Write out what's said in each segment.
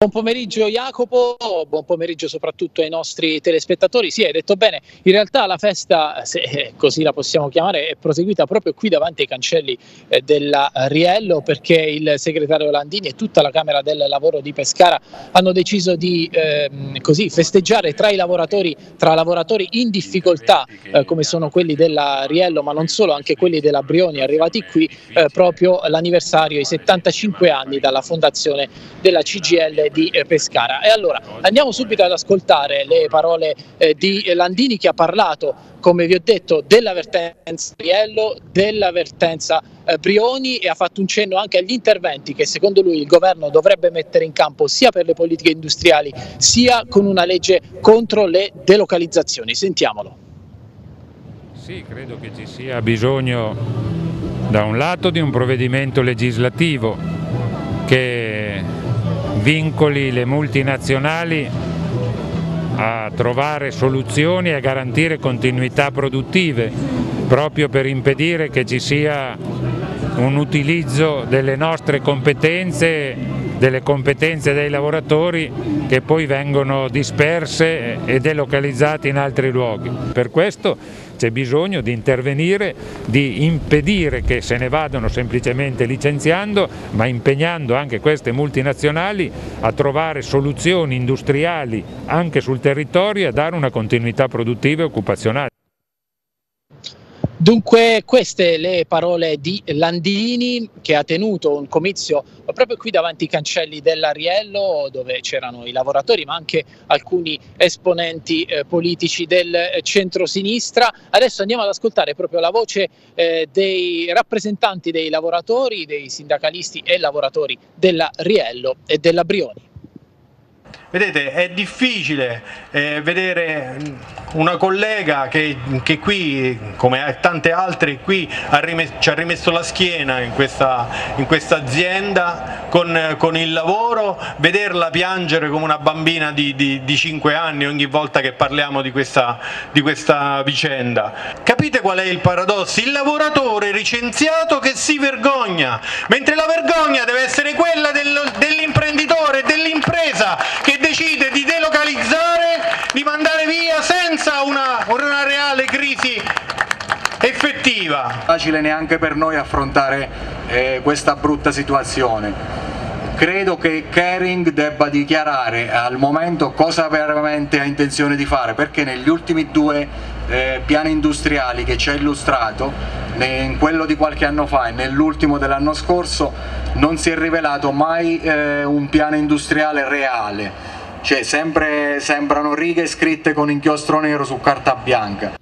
Buon pomeriggio Jacopo, buon pomeriggio soprattutto ai nostri telespettatori. Sì, hai detto bene, in realtà la festa, se così la possiamo chiamare, è proseguita proprio qui davanti ai cancelli eh, della Riello perché il segretario Landini e tutta la Camera del Lavoro di Pescara hanno deciso di eh, così, festeggiare tra i lavoratori, tra lavoratori in difficoltà eh, come sono quelli della Riello, ma non solo, anche quelli della Brioni arrivati qui, eh, proprio l'anniversario, i 75 anni dalla fondazione della CGL di eh, Pescara. E allora andiamo subito ad ascoltare le parole eh, di Landini che ha parlato, come vi ho detto, dell'avvertenza Riello, dell'avvertenza eh, Brioni e ha fatto un cenno anche agli interventi che secondo lui il governo dovrebbe mettere in campo sia per le politiche industriali sia con una legge contro le delocalizzazioni. Sentiamolo. Sì, credo che ci sia bisogno da un lato di un provvedimento legislativo che vincoli le multinazionali a trovare soluzioni e a garantire continuità produttive proprio per impedire che ci sia un utilizzo delle nostre competenze, delle competenze dei lavoratori che poi vengono disperse e delocalizzate in altri luoghi. Per questo c'è bisogno di intervenire, di impedire che se ne vadano semplicemente licenziando, ma impegnando anche queste multinazionali a trovare soluzioni industriali anche sul territorio e a dare una continuità produttiva e occupazionale. Dunque queste le parole di Landini che ha tenuto un comizio proprio qui davanti ai cancelli dell'Ariello dove c'erano i lavoratori ma anche alcuni esponenti eh, politici del centro-sinistra. Adesso andiamo ad ascoltare proprio la voce eh, dei rappresentanti dei lavoratori, dei sindacalisti e lavoratori dell'Ariello e della Brioni. Vedete, è difficile eh, vedere una collega che, che, qui, come tante altre, qui ha ci ha rimesso la schiena in questa, in questa azienda con, con, il lavoro, vederla piangere come una bambina di, di, di 5 anni ogni volta che parliamo di questa, di questa vicenda. Capite qual è il paradosso? Il lavoratore licenziato che si vergogna, mentre la vergogna deve essere quella dell'imprenditore, dell'impresa che decide di delocalizzare, di mandare via senza una, una reale crisi effettiva. Facile neanche per noi affrontare eh, questa brutta situazione. Credo che Kering debba dichiarare al momento cosa veramente ha intenzione di fare, perché negli ultimi due eh, piani industriali che ci ha illustrato, in quello di qualche anno fa e nell'ultimo dell'anno scorso, non si è rivelato mai eh, un piano industriale reale cioè sempre sembrano righe scritte con inchiostro nero su carta bianca.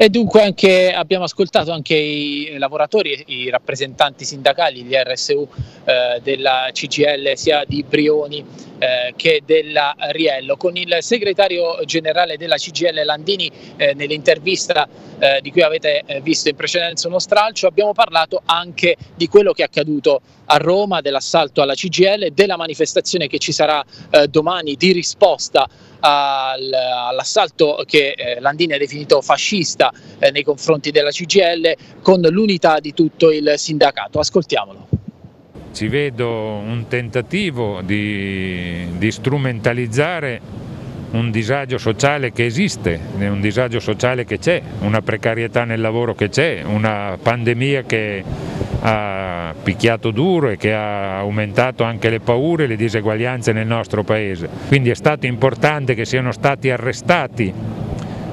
E dunque anche, abbiamo ascoltato anche i lavoratori, i rappresentanti sindacali, gli RSU eh, della CGL sia di Brioni eh, che della Riello. Con il segretario generale della CGL Landini eh, nell'intervista eh, di cui avete eh, visto in precedenza uno stralcio abbiamo parlato anche di quello che è accaduto a Roma, dell'assalto alla CGL, della manifestazione che ci sarà eh, domani di risposta al, all'assalto che Landini ha definito fascista nei confronti della CGL con l'unità di tutto il sindacato. Ascoltiamolo. Ci vedo un tentativo di, di strumentalizzare un disagio sociale che esiste, un disagio sociale che c'è, una precarietà nel lavoro che c'è, una pandemia che ha picchiato duro e che ha aumentato anche le paure e le diseguaglianze nel nostro Paese. Quindi è stato importante che siano stati arrestati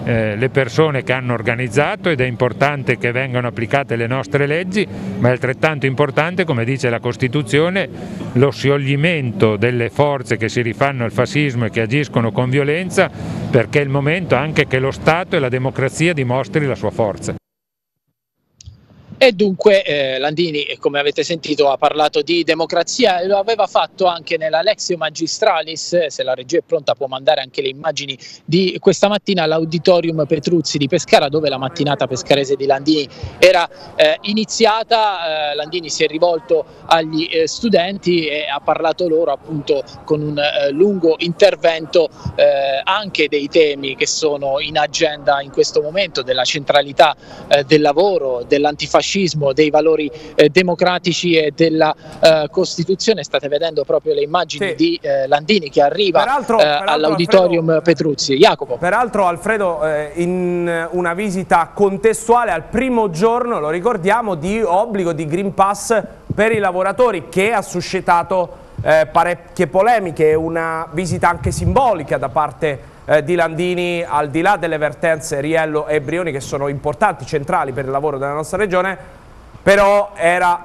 eh, le persone che hanno organizzato ed è importante che vengano applicate le nostre leggi, ma è altrettanto importante, come dice la Costituzione, lo scioglimento delle forze che si rifanno al fascismo e che agiscono con violenza, perché è il momento anche che lo Stato e la democrazia dimostri la sua forza. E dunque eh, Landini, come avete sentito, ha parlato di democrazia e lo aveva fatto anche nella Lexio Magistralis, se la regia è pronta può mandare anche le immagini di questa mattina all'Auditorium Petruzzi di Pescara, dove la mattinata pescarese di Landini era eh, iniziata. Eh, Landini si è rivolto agli eh, studenti e ha parlato loro appunto con un eh, lungo intervento eh, anche dei temi che sono in agenda in questo momento, della centralità del lavoro, dell'antifascismo laicismo, dei valori eh, democratici e della eh, Costituzione. State vedendo proprio le immagini sì. di eh, Landini che arriva peraltro, peraltro all'auditorium Alfredo, Petruzzi. Jacopo. Peraltro Alfredo in una visita contestuale al primo giorno, lo ricordiamo, di obbligo di Green Pass per i lavoratori che ha suscitato eh, parecchie polemiche, una visita anche simbolica da parte eh, di Landini al di là delle vertenze Riello e Brioni che sono importanti, centrali per il lavoro della nostra regione però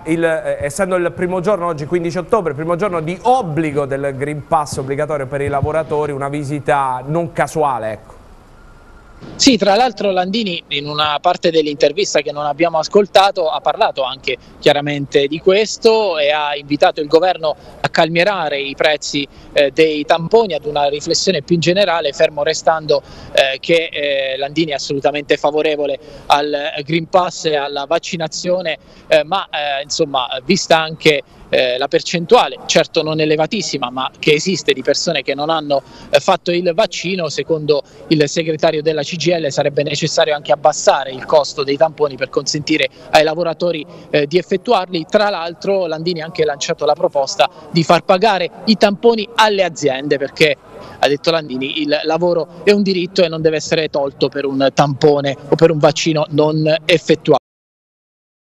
il, eh, essendo il primo giorno, oggi 15 ottobre, primo giorno di obbligo del Green Pass obbligatorio per i lavoratori, una visita non casuale. Ecco. Sì, tra l'altro Landini in una parte dell'intervista che non abbiamo ascoltato ha parlato anche chiaramente di questo e ha invitato il governo a calmierare i prezzi eh, dei tamponi ad una riflessione più generale, fermo restando eh, che eh, Landini è assolutamente favorevole al Green Pass e alla vaccinazione, eh, ma eh, insomma vista anche eh, la percentuale, certo non elevatissima, ma che esiste di persone che non hanno eh, fatto il vaccino, secondo il segretario della CGL sarebbe necessario anche abbassare il costo dei tamponi per consentire ai lavoratori eh, di effettuarli. Tra l'altro Landini ha anche lanciato la proposta di far pagare i tamponi alle aziende perché ha detto Landini, il lavoro è un diritto e non deve essere tolto per un tampone o per un vaccino non effettuato.